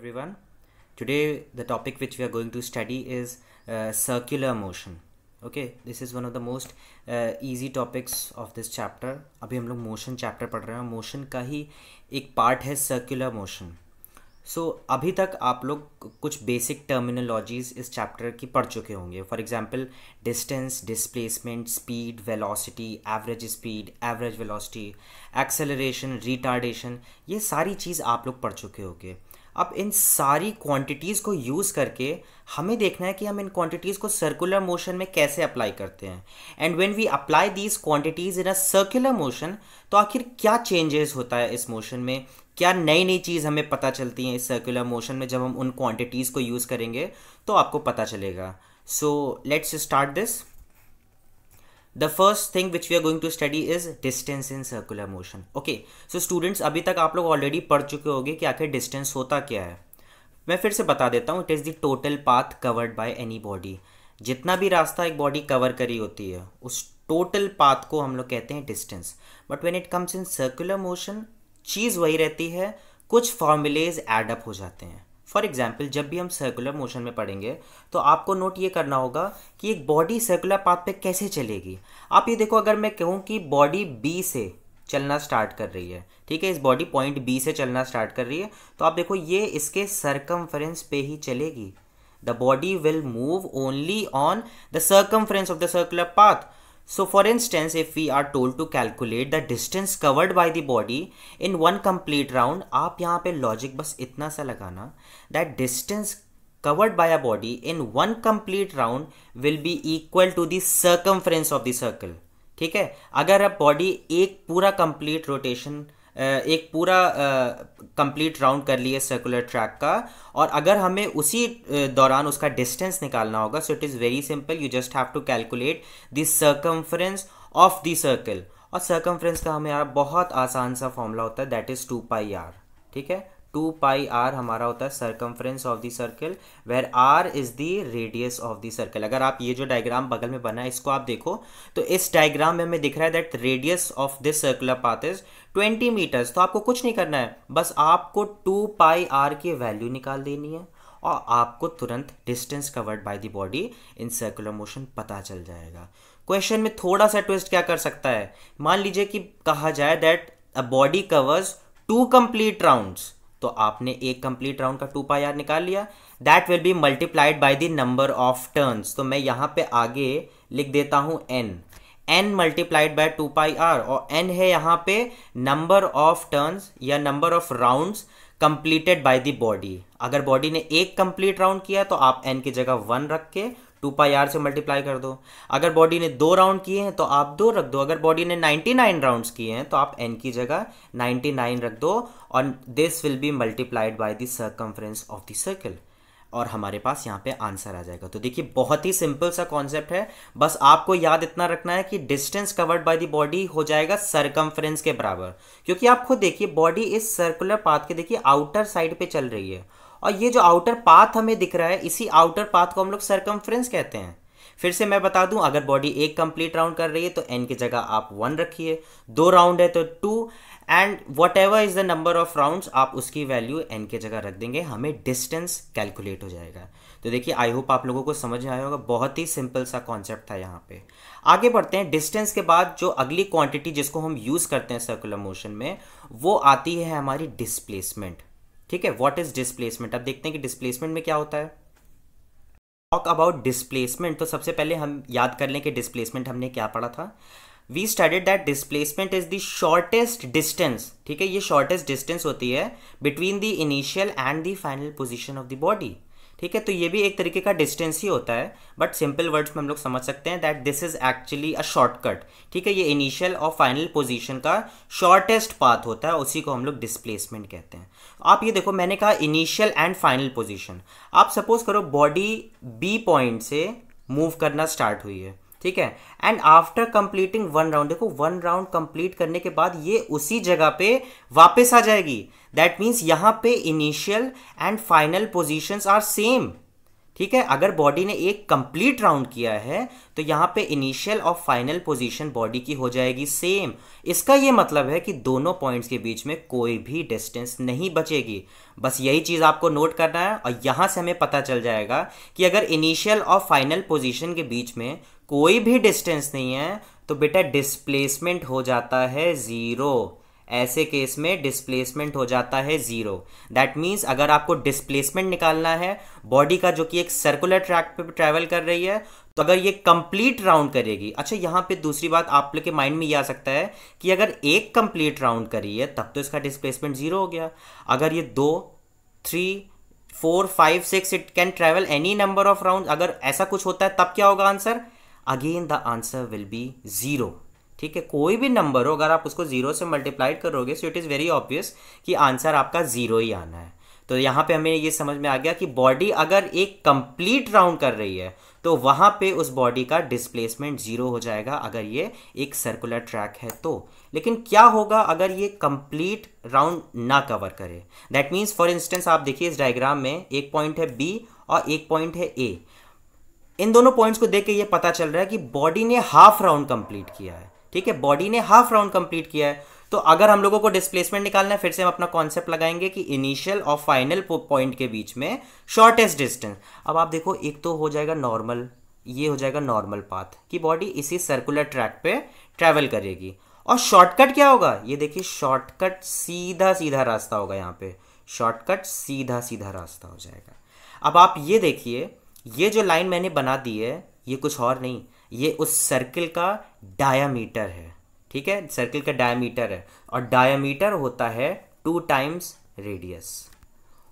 everyone. Today, the topic which we are going to study is uh, circular motion. Okay, this is one of the most uh, easy topics of this chapter. अभी हम लोग motion chapter पढ़ हैं motion का ही एक part है circular motion so so, अभी तक आप लोग कुछ बेसिक टर्मिनोलॉजीज इस चैप्टर की पढ़ चुके होंगे for example distance displacement speed velocity average speed average velocity acceleration retardation ये सारी चीज़ आप लोग पढ़ चुके होंगे अब इन सारी क्वांटिटीज़ को यूज़ करके हमें देखना है कि हम इन क्वांटिटीज़ को सर्कुलर मोशन में कैसे अप्लाई करते हैं। And when we apply these quantities in a circular motion तो आखिर क्या चेंजेस होता है इस मोशन में? क्या नई नई चीज़ हमें पता चलती है इस सर्कुलर मोशन में जब हम उन क्वांटिटीज़ को यूज़ करेंगे तो आपको पता चलेगा। So let's start this the first thing which we are going to study is distance in circular motion okay so students अभी तक आप लोग ऑलरेडी पढ़ चुके होंगे कि आखिर डिस्टेंस होता क्या है। मैं फिर से बता देता हूँ it is the total path covered by any body जितना भी रास्ता एक बॉडी कवर करी होती है, उस टोटल पाथ को हम लोग कहते हैं distance but when it comes in circular motion चीज़ वही रहती है, कुछ फॉर्मूलेज एडअप हो जाते हैं। फॉर एग्ज़ाम्पल जब भी हम सर्कुलर मोशन में पढ़ेंगे तो आपको नोट ये करना होगा कि एक बॉडी सर्कुलर पाथ पे कैसे चलेगी। आप ये देखो, अगर मैं कहूँ कि बॉडी बी से चलना स्टार्ट कर रही है, ठीक है? इस बॉडी पॉइंट बी से चलना स्टार्ट कर रही है तो आप देखो, ये इसके सरकमफ्रेंस पे ही चलेगी। The body will move only on the circumference of the circular path So for instance, if we are told to calculate the distance covered by the body in one complete round, आप यहाँ पे logic बस इतना सा लगाना that distance covered by a body in one complete round will be equal to the circumference of the circle. ठीक है अगर अब बॉडी एक पूरा कंप्लीट रोटेशन एक पूरा कंप्लीट राउंड कर लिए सर्कुलर ट्रैक का। और अगर हमें उसी दौरान उसका डिस्टेंस निकालना होगा so it is very simple you just have to calculate the circumference of the circle और सर्कम्फ्रेंस का हमें यार बहुत आसान सा फॉर्मूला होता है that is two pi r ठीक है? टू पाई आर हमारा होता है circumference of the circle where r is the radius of the circle अगर आप ये जो डायग्राम बगल में बना है, इसको आप देखो तो इस डायग्राम में हमें दिख रहा है that radius of this circular path is 20 metres तो आपको कुछ नहीं करना है, बस आपको टू पाई आर की वैल्यू निकाल देनी है, और आपको तुरंत distance covered by the body in circular motion पता चल जाएगा। क्वेश्चन में थोड़ा सा ट्विस्ट क्या कर सकता है? मान लीजिए कि कहा जाए that a body covers two complete rounds तो आपने एक कंप्लीट राउंड का टू पाई आर निकाल लिया। That will be multiplied by the number of turns तो मैं यहाँ पे आगे लिख देता हूँ n n multiplied by two pi r और एन है यहाँ पे नंबर ऑफ़ टर्न्स या number of rounds completed by the body अगर बॉडी ने एक कंप्लीट राउंड किया तो आप एन की जगह वन रख के टू पाई आर से मल्टीप्लाई कर दो। अगर बॉडी ने दो राउंड किए हैं तो आप दो रख दो। अगर बॉडी ने 99 राउंड्स किए हैं तो आप एन की जगह 99 रख दो। और this will be multiplied by the circumference of the circle और हमारे पास यहाँ पे आंसर आ जाएगा। तो देखिए, बहुत ही सिंपल सा कॉन्सेप्ट है। बस आपको याद इतना रखना है कि distance covered by the body हो जाएगा सरकमफ्रेंस के बराबर। क्योंकि आप खुद देखिए बॉडी इस सर्कुलर पाथ के, देखिए आउटर साइड पे चल रही है। और ये जो आउटर पाथ हमें दिख रहा है, इसी आउटर पाथ को हम लोग सरकमफ्रेंस कहते हैं। फिर से मैं बता दूँ, अगर बॉडी एक कंप्लीट राउंड कर रही है तो एन की जगह आप वन रखिए। दो राउंड है तो two and whatever is the number of rounds आप उसकी वैल्यू एन के जगह रख देंगे। हमें डिस्टेंस कैलकुलेट हो जाएगा। तो देखिए आई होप आप लोगों को समझ में आया होगा, बहुत ही सिंपल सा कॉन्सेप्ट था यहाँ पे। आगे बढ़ते हैं डिस्टेंस के बाद जो अगली क्वांटिटी जिसको हम यूज़ करते हैं सर्कुलर मोशन में, वो आती है हमारी डिस्प्लेसमेंट ठीक है व्हाट इज़ डिस्प्लेसमेंट अब देखते हैं कि डिस्प्लेसमेंट में क्या होता है। टॉक अबाउट डिस्प्लेसमेंट तो सबसे पहले हम याद कर लें कि डिस्प्लेसमेंट हमने क्या पढ़ा था। We studied that displacement is the shortest distance ठीक है, ये शॉर्टेस्ट डिस्टेंस होती है between the initial and the final position of the body ठीक है तो ये भी एक तरीके का डिस्टेंस ही होता है बट सिंपल वर्ड्स में हम लोग समझ सकते हैं that this is actually a shortcut ठीक है, ये इनिशियल और फाइनल पोजीशन का शॉर्टेस्ट पाथ होता है, उसी को हम लोग डिस्प्लेसमेंट कहते हैं। आप ये देखो, मैंने कहा इनिशियल एंड फाइनल पोजिशन आप सपोज़ करो बॉडी बी पॉइंट से मूव करना स्टार्ट हुई है। ठीक है? And after completing one round देखो वन राउंड कंप्लीट करने के बाद ये उसी जगह पे वापस आ जाएगी। दैट मीन्स यहाँ पे initial and final position are same ठीक है? अगर बॉडी ने एक कंप्लीट राउंड किया है तो यहाँ पे इनिशियल और फाइनल पोजीशन बॉडी की हो जाएगी सेम इसका ये मतलब है कि दोनों पॉइंट्स के बीच में कोई भी डिस्टेंस नहीं बचेगी। बस यही चीज़ आपको नोट करना है और यहाँ से हमें पता चल जाएगा कि अगर इनिशियल और फाइनल पोजीशन के बीच में कोई भी डिस्टेंस नहीं है तो बेटा डिस्प्लेसमेंट हो जाता है ज़ीरो ऐसे केस में डिस्प्लेसमेंट हो जाता है ज़ीरो दैट मीन्स अगर आपको डिस्प्लेसमेंट निकालना है बॉडी का जो कि एक सर्कुलर ट्रैक पे ट्रैवल कर रही है तो अगर ये कंप्लीट राउंड करेगी अच्छा यहाँ पे दूसरी बात आप लोग के माइंड में ये आ सकता है कि अगर एक कंप्लीट राउंड करी है, तब तो इसका डिस्प्लेसमेंट ज़ीरो हो गया. अगर ये दो three four five six it can travel any number of round अगर ऐसा कुछ होता है, तब क्या होगा answer again the answer will be zero ठीक है? कोई भी नंबर हो, अगर आप उसको ज़ीरो से मल्टीप्लाइड करोगे so it is very obvious कि आंसर आपका ज़ीरो ही आना है। तो यहाँ पे हमें ये समझ में आ गया कि बॉडी अगर एक कंप्लीट राउंड कर रही है तो वहाँ पे उस बॉडी का डिस्प्लेसमेंट ज़ीरो हो जाएगा अगर ये एक सर्कुलर ट्रैक है तो। लेकिन क्या होगा अगर ये कंप्लीट राउंड ना कवर करे? दैट मीन्स फॉर इंस्टेंस आप देखिए इस डायग्राम में एक पॉइंट है बी और एक पॉइंट है ए इन दोनों पॉइंट्स को देख के ये पता चल रहा है कि बॉडी ने हाफ़ राउंड कंप्लीट किया है। ठीक है? बॉडी ने हाफ़ राउंड कंप्लीट किया है। तो अगर हम लोगों को डिस्प्लेसमेंट निकालना है, फिर से हम अपना कॉन्सेप्ट लगाएँगे कि इनिशियल और फाइनल पॉइंट के बीच में शॉर्टेस्ट डिस्टेंस अब आप देखो, एक तो हो जाएगा नॉर्मल ये हो जाएगा नॉर्मल पाथ कि बॉडी इसी सर्कुलर ट्रैक पे ट्रैवल करेगी। और शॉर्टकट क्या होगा? ये देखिए शॉर्टकट सीधा सीधा रास्ता होगा यहाँ पे। शॉर्टकट सीधा सीधा रास्ता हो जाएगा। अब आप ये देखिए ये जो लाइन मैंने बना दी है, ये कुछ और नहीं, ये उस सर्किल का डायामीटर है, ठीक है? सर्किल का डायामीटर है और डायामीटर होता है टू टाइम्स रेडियस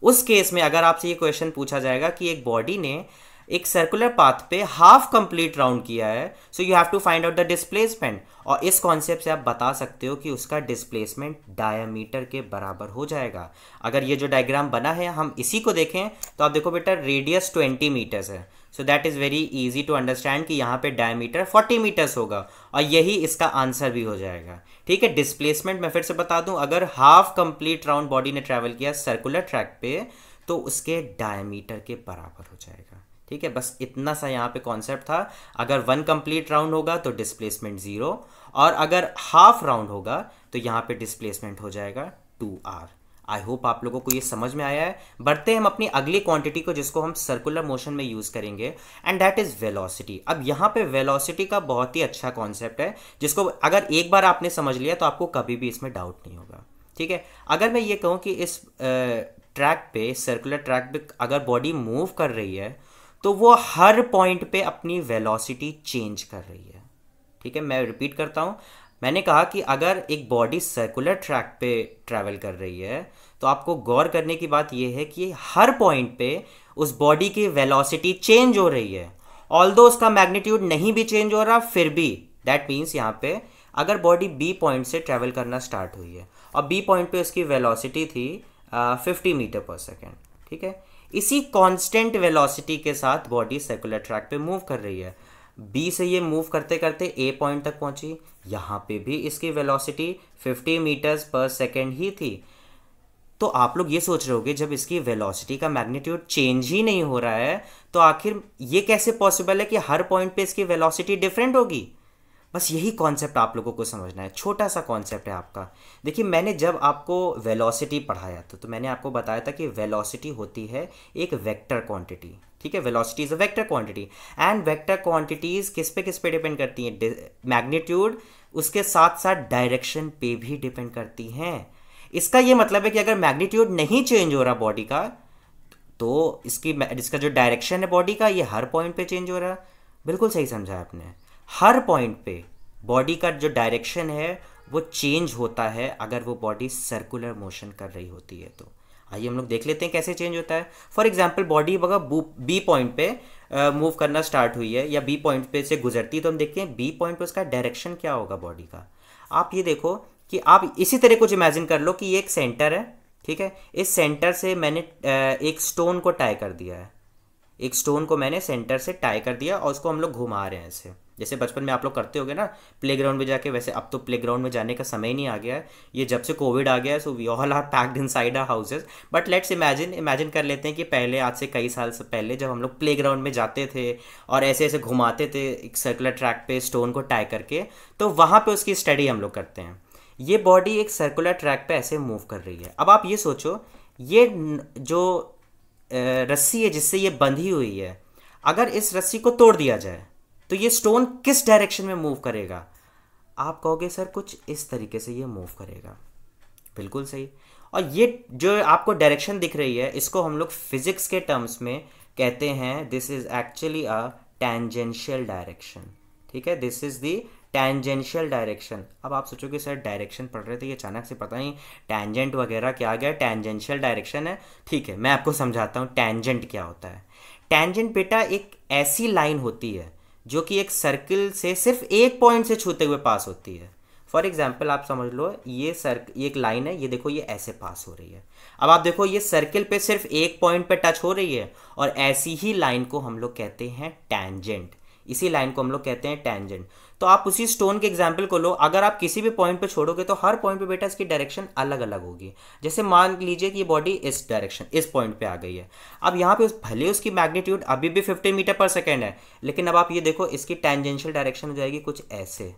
उस केस में अगर आपसे ये क्वेश्चन पूछा जाएगा कि एक बॉडी ने एक सर्कुलर पाथ पे हाफ़ कंप्लीट राउंड किया है so you have to find out the displacement और इस कॉन्सेप्ट से आप बता सकते हो कि उसका डिस्प्लेसमेंट डायमीटर के बराबर हो जाएगा। अगर ये जो डायग्राम बना है, हम इसी को देखें तो आप देखो बेटा रेडियस ट्वेंटी मीटर्स है। So that is very easy to understand कि यहाँ पे डायमीटर 40 मीटर्स होगा। और यही इसका आंसर भी हो जाएगा। ठीक है डिस्प्लेसमेंट मैं फिर से बता दूँ, अगर हाफ़ कंप्लीट राउंड बॉडी ने ट्रैवल किया सर्कुलर ट्रैक पे तो उसके डायमीटर के बराबर हो जाएगा। ठीक है, बस इतना सा यहाँ पे कॉन्सेप्ट था। अगर वन कंप्लीट राउंड होगा तो डिस्प्लेसमेंट ज़ीरो और अगर हाफ़ राउंड होगा तो यहाँ पे डिस्प्लेसमेंट हो जाएगा टू आर आई होप आप लोगों को ये समझ में आया है। बढ़ते हम अपनी अगली क्वांटिटी को जिसको हम सर्कुलर मोशन में यूज़ करेंगे एंड दैट इज़ वेलोसिटी अब यहाँ पे वेलोसिटी का बहुत ही अच्छा कॉन्सेप्ट है, जिसको अगर एक बार आपने समझ लिया तो आपको कभी भी इसमें डाउट नहीं होगा। ठीक है, अगर मैं ये कहूँ कि इस ट्रैक पे सर्कुलर ट्रैक पे अगर बॉडी मूव कर रही है तो वो हर पॉइंट पे अपनी वेलोसिटी चेंज कर रही है। ठीक है, मैं रिपीट करता हूँ। मैंने कहा कि अगर एक बॉडी सर्कुलर ट्रैक पे ट्रैवल कर रही है तो आपको गौर करने की बात यह है कि हर पॉइंट पे उस बॉडी की वेलोसिटी चेंज हो रही है। ऑल दो उसका मैग्नीट्यूड नहीं भी चेंज हो रहा, फिर भी। दैट मीन्स यहाँ पे अगर बॉडी बी पॉइंट से ट्रैवल करना स्टार्ट हुई है, और बी पॉइंट पे उसकी वेलोसिटी थी फिफ्टी मीटर पर सेकेंड ठीक है? इसी कांस्टेंट वेलोसिटी के साथ बॉडी सर्कुलर ट्रैक पे मूव कर रही है। बी से ये मूव करते करते ए पॉइंट तक पहुँची। यहाँ पे भी इसकी वेलोसिटी 50 मीटर्स पर सेकेंड ही थी। तो आप लोग ये सोच रहे होगे, जब इसकी वेलोसिटी का मैग्नीट्यूड चेंज ही नहीं हो रहा है तो आखिर ये कैसे पॉसिबल है कि हर पॉइंट पे इसकी वेलोसिटी डिफरेंट होगी? बस यही कॉन्सेप्ट आप लोगों को समझना है। छोटा सा कॉन्सेप्ट है आपका। देखिए, मैंने जब आपको वेलोसिटी पढ़ाया था तो मैंने आपको बताया था कि वेलोसिटी होती है एक वेक्टर क्वांटिटी ठीक है? Velocity is a vector quantity and vector quantities किस पे किस पे डिपेंड करती हैं? मैग्नीट्यूड उसके साथ साथ डायरेक्शन पे भी डिपेंड करती हैं। इसका ये मतलब है कि अगर मैग्नीट्यूड नहीं चेंज हो रहा बॉडी का तो इसकी, इसका जो डायरेक्शन है बॉडी का, ये हर पॉइंट पे चेंज हो रहा। बिल्कुल सही समझा आपने। हर पॉइंट पे बॉडी का जो डायरेक्शन है वो चेंज होता है अगर वो बॉडी सर्कुलर मोशन कर रही होती है तो। आइए हम लोग देख लेते हैं कैसे चेंज होता है। फॉर एग्ज़ाम्पल बॉडी अगर बी पॉइंट पे मूव uh, करना स्टार्ट हुई है या बी पॉइंट पे से गुजरती है तो हम देखते हैं बी पॉइंट पे उसका डायरेक्शन क्या होगा बॉडी का। आप ये देखो कि आप इसी तरह कुछ इमेजिन कर लो कि ये एक सेंटर है ठीक है? इस सेंटर से मैंने एक स्टोन को टाई कर दिया है। एक स्टोन को मैंने सेंटर से टाई कर दिया और उसको हम लोग घुमा रहे हैं इसे। जैसे बचपन में आप लोग करते होगे ना प्ले ग्राउंड में जाके, वैसे अब तो प्ले ग्राउंड में जाने का समय नहीं आ गया है। ये जब से कोविड आ गया है so we all are packed inside our houses but let's imagine imagine कर लेते हैं कि पहले, आज से कई साल से पहले जब हम लोग प्ले ग्राउंड में जाते थे और ऐसे ऐसे घुमाते थे एक सर्कुलर ट्रैक पे स्टोन को टाई करके तो वहाँ पर उसकी स्टडी हम लोग करते हैं। ये बॉडी एक सर्कुलर ट्रैक पे ऐसे मूव कर रही है। अब आप ये सोचो, ये जो रस्सी है जिससे ये बंधी हुई है। अगर इस रस्सी को तोड़ दिया जाए तो ये स्टोन किस डायरेक्शन में मूव करेगा? आप कहोगे, सर, कुछ इस तरीके से ये मूव करेगा। बिल्कुल सही। और ये जो आपको डायरेक्शन दिख रही है, इसको हम लोग फिजिक्स के टर्म्स में कहते हैं this is actually a tangential direction ठीक है? This is the tangential direction अब आप सोचोगे सर डायरेक्शन पढ़ रहे थे, ये अचानक से पता नहीं टेंजेंट वगैरह क्या गया टेंजेंशियल डायरेक्शन है। ठीक है, मैं आपको समझाता हूँ टेंजेंट क्या होता है। टेंजेंट बेटा एक ऐसी लाइन होती है, जो कि एक सर्किल से सिर्फ़ एक पॉइंट से छूते हुए पास होती है। फॉर एग्ज़ाम्पल आप समझ लो, ये सर ये एक लाइन है, ये देखो, ये ऐसे पास हो रही है। अब आप देखो, ये सर्किल पे सिर्फ़ एक पॉइंट पे टच हो रही है, और ऐसी ही लाइन को हम लोग कहते हैं टैंजेंट इसी लाइन को हम लोग कहते हैं टैंजेंट तो आप उसी स्टोन के एग्ज़ाम्पल को लो। अगर आप किसी भी पॉइंट पे छोड़ोगे तो हर पॉइंट पे बेटा इसकी डायरेक्शन अलग अलग होगी। जैसे मान लीजिए कि ये बॉडी इस डायरेक्शन इस पॉइंट पे आ गई है। अब यहाँ पे उस, भले उसकी मैग्नीट्यूड अभी भी 15 मीटर पर सेकेंड है, लेकिन अब आप ये देखो, इसकी टेंजेंशियल डायरेक्शन हो जाएगी कुछ ऐसे।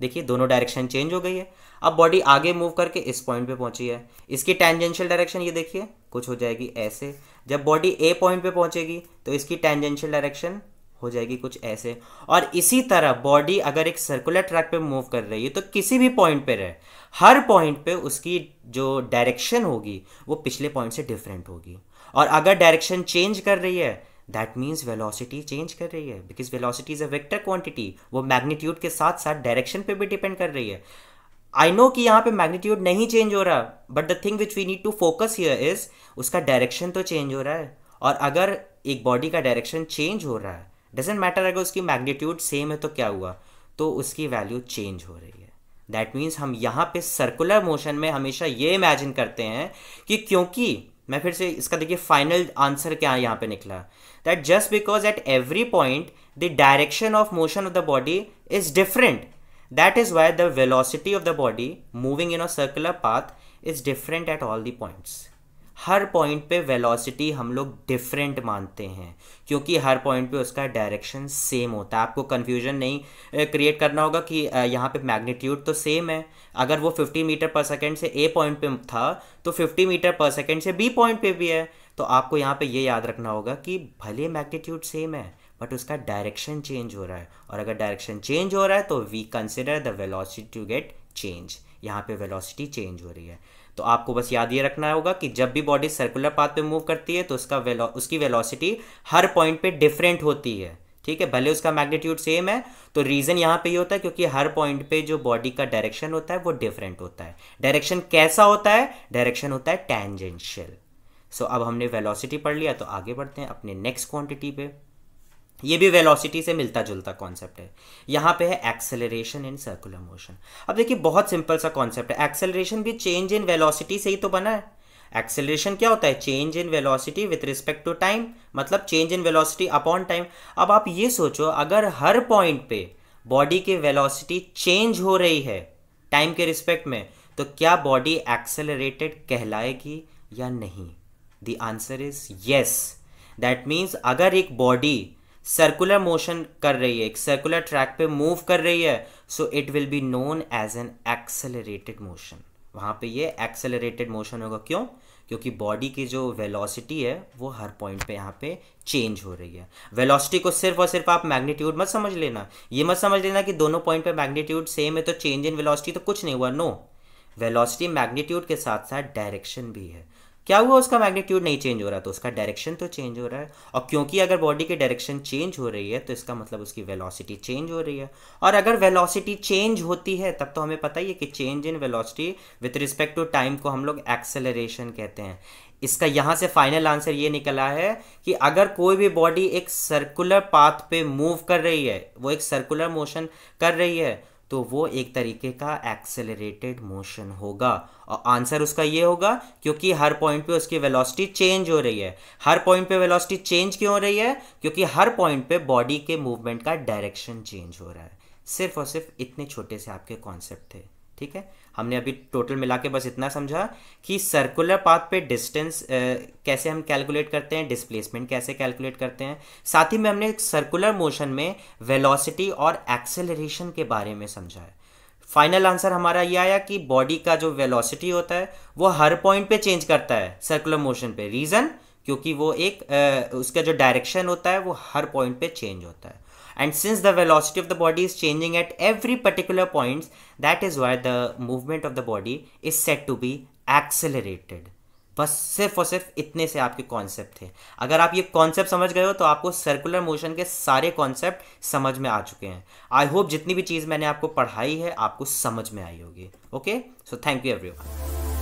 देखिए, दोनों डायरेक्शन चेंज हो गई है। अब बॉडी आगे मूव करके इस पॉइंट पे पहुँची है। इसकी टेंजेंशियल डायरेक्शन ये देखिए, कुछ हो जाएगी ऐसे। जब बॉडी ए पॉइंट पे पहुंचेगी तो इसकी टेंजेंशियल डायरेक्शन हो जाएगी कुछ ऐसे। और इसी तरह बॉडी अगर एक सर्कुलर ट्रैक पे मूव कर रही है तो किसी भी पॉइंट पे रहे। हर पॉइंट पे उसकी जो डायरेक्शन होगी, वो पिछले पॉइंट से डिफरेंट होगी। और अगर डायरेक्शन चेंज कर रही है दैट मीन्स वेलोसिटी चेंज कर रही है। Because velocity is a vector quantity वो मैग्नीट्यूड के साथ साथ डायरेक्शन पे भी डिपेंड कर रही है। आई नो कि यहाँ पे मैग्नीट्यूड नहीं चेंज हो रहा but the thing which we need to focus here is उसका डायरेक्शन तो चेंज हो रहा है। और अगर एक बॉडी का डायरेक्शन चेंज हो रहा है डजेंट मैटर अगर उसकी मैग्नीट्यूड सेम है तो क्या हुआ? तो उसकी वैल्यू चेंज हो रही है। दैट मीन्स हम यहाँ पे सर्कुलर मोशन में हमेशा ये इमेजिन करते हैं कि क्योंकि, मैं फिर से इसका देखिए फाइनल आंसर क्या यहाँ पे निकला। That just because at every point the direction of motion of the body is different that is why the velocity of the body moving in a circular path is different at all the points her point पे velocity हम लोग different मानते हैं, क्योंकि हर point पे उसका direction same होता है। आपको कन्फ्यूज़न नहीं क्रिएट करना होगा कि यहाँ पे मैग्नीट्यूड तो सेम है। अगर वो 50 मीटर पर सेकेंड से ए पॉइंट पे था तो 50 मीटर पर सेकेंड से बी पॉइंट पे भी है। तो आपको यहाँ पे ये याद रखना होगा कि भले मैग्नीट्यूड सेम है बट उसका डायरेक्शन चेंज हो रहा है। और अगर डायरेक्शन चेंज हो रहा है तो we consider the velocity to get change यहाँ पे वेलोसिटी चेंज हो रही है। तो आपको बस याद ये रखना होगा कि जब भी बॉडी सर्कुलर पाथ पे मूव करती है तो उसका वेलो उसकी वेलोसिटी हर पॉइंट पे डिफरेंट होती है। ठीक है? भले उसका मैग्नीट्यूड सेम है तो रीज़न यहाँ पे ये होता है क्योंकि हर पॉइंट पे जो बॉडी का डायरेक्शन होता है वो डिफरेंट होता है। डायरेक्शन कैसा होता है? डायरेक्शन होता है टेंजेंशियल सो so, अब हमने वेलोसिटी पढ़ लिया तो आगे बढ़ते हैं अपने नेक्स्ट क्वांटिटी पे। ये भी वेलोसिटी से मिलता जुलता कॉन्सेप्ट है। यहाँ पे है एक्सेलरेशन इन सर्कुलर मोशन अब देखिए, बहुत सिंपल सा कॉन्सेप्ट है। एक्सेलरेशन भी चेंज इन वेलोसिटी से ही तो बना है। एक्सेलरेशन क्या होता है? Change in velocity with respect to time मतलब change in velocity upon time अब आप ये सोचो, अगर हर पॉइंट पे बॉडी की वेलोसिटी चेंज हो रही है टाइम के रिस्पेक्ट में तो क्या बॉडी एक्सेलरेटेड कहलाएगी या नहीं? The answer is yes that means अगर एक बॉडी सर्कुलर मोशन कर रही है, एक सर्कुलर ट्रैक पे मूव कर रही है so it will be known as an accelerated motion वहाँ पे ये एक्सेलरेटेड मोशन होगा क्यों? क्योंकि बॉडी की जो वेलोसिटी है, वो हर पॉइंट पे यहाँ पे चेंज हो रही है। वेलोसिटी को सिर्फ़ और सिर्फ़ आप मैग्नीट्यूड मत समझ लेना। ये मत समझ लेना कि दोनों पॉइंट पे मैग्नीट्यूड सेम है तो चेंज इन वेलोसिटी तो कुछ नहीं हुआ नो वेलोसिटी मैग्नीट्यूड के साथ साथ डायरेक्शन भी है। क्या हुआ उसका मैग्नीट्यूड नहीं चेंज हो रहा तो उसका डायरेक्शन तो चेंज हो रहा है। और क्योंकि अगर बॉडी की डायरेक्शन चेंज हो रही है तो इसका मतलब उसकी वेलोसिटी चेंज हो रही है। और अगर वेलोसिटी चेंज होती है, तब तो हमें पता ही है कि change in velocity with respect to time को हम लोग एक्सेलरेशन कहते हैं। इसका यहाँ से फाइनल आंसर ये निकला है कि अगर कोई भी बॉडी एक सर्कुलर पाथ पे मूव कर रही है, वो एक सर्कुलर मोशन कर रही है तो वो एक तरीके का एक्सेलरेटेड मोशन होगा। और आंसर उसका ये होगा, क्योंकि हर पॉइंट पे उसकी वेलोसिटी चेंज हो रही है। हर पॉइंट पे वेलोसिटी चेंज क्यों हो रही है? क्योंकि हर पॉइंट पे बॉडी के मूवमेंट का डायरेक्शन चेंज हो रहा है। सिर्फ़ और सिर्फ़ इतने छोटे से आपके कॉन्सेप्ट थे। ठीक है? हमने अभी टोटल मिला के बस इतना समझा कि सर्कुलर पाथ पे डिस्टेंस कैसे हम कैलकुलेट करते हैं डिस्प्लेसमेंट कैसे कैलकुलेट करते हैं? साथ ही में हमने सर्कुलर मोशन में वेलोसिटी और एक्सेलरेशन के बारे में समझा है। फाइनल आंसर हमारा ये आया कि बॉडी का जो वेलोसिटी होता है वो हर पॉइंट पे चेंज करता है सर्कुलर मोशन पे। रीज़न क्योंकि वो एक आ, उसका जो डायरेक्शन होता है वो हर पॉइंट पे चेंज होता है। And since the velocity of the body is changing at every particular points that is why the movement of the body is said to be accelerated बस सिर्फ़ और सिर्फ़ इतने से आपके कॉन्सेप्ट थे अगर आप ये कॉन्सेप्ट समझ गए हो तो आपको सर्कुलर मोशन के सारे कॉन्सेप्ट समझ में आ चुके हैं आई होप जितनी भी चीज़ मैंने आपको पढ़ाई है आपको समझ में आई होगी okay so thank you everyone